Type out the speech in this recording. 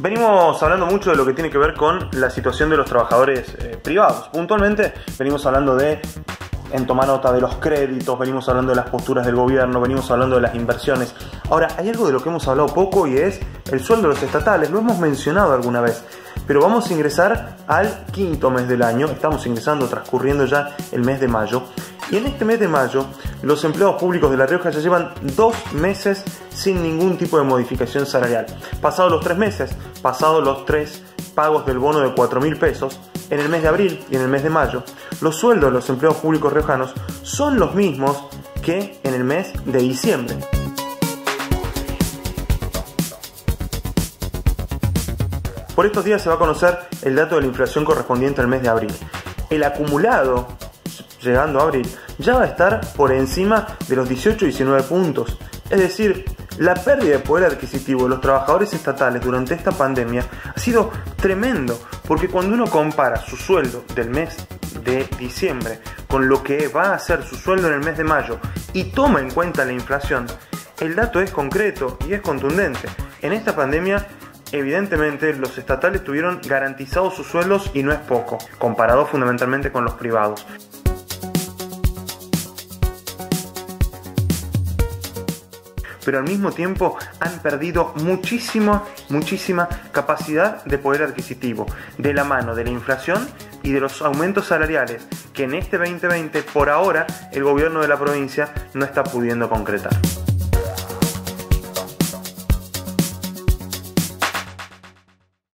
Venimos hablando mucho de lo que tiene que ver con la situación de los trabajadores eh, privados. Puntualmente venimos hablando de en tomar nota de los créditos, venimos hablando de las posturas del gobierno, venimos hablando de las inversiones. Ahora, hay algo de lo que hemos hablado poco y es el sueldo de los estatales, lo hemos mencionado alguna vez, pero vamos a ingresar al quinto mes del año, estamos ingresando, transcurriendo ya el mes de mayo, y en este mes de mayo los empleados públicos de La Rioja ya llevan dos meses sin ningún tipo de modificación salarial. Pasados los tres meses, pasados los tres pagos del bono de 4 mil pesos, en el mes de abril y en el mes de mayo, los sueldos de los empleados públicos riojanos son los mismos que en el mes de diciembre. Por estos días se va a conocer el dato de la inflación correspondiente al mes de abril. El acumulado, llegando a abril, ya va a estar por encima de los 18-19 puntos. Es decir, la pérdida de poder adquisitivo de los trabajadores estatales durante esta pandemia ha sido tremendo, porque cuando uno compara su sueldo del mes de diciembre con lo que va a ser su sueldo en el mes de mayo y toma en cuenta la inflación, el dato es concreto y es contundente. En esta pandemia Evidentemente, los estatales tuvieron garantizados sus sueldos y no es poco, comparado fundamentalmente con los privados. Pero al mismo tiempo han perdido muchísima, muchísima capacidad de poder adquisitivo, de la mano de la inflación y de los aumentos salariales que en este 2020 por ahora el gobierno de la provincia no está pudiendo concretar.